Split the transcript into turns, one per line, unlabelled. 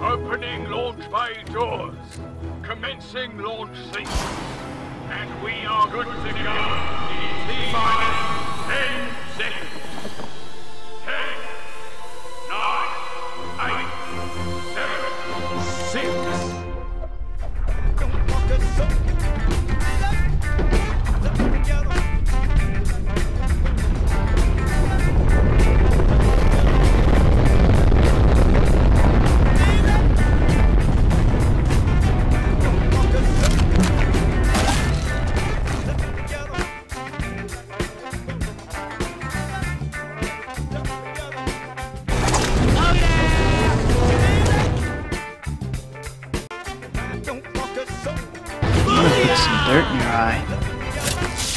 Opening launch bay doors. Commencing launch sequence. And we are good to go.
Put some dirt in your eye.